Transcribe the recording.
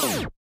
Bye.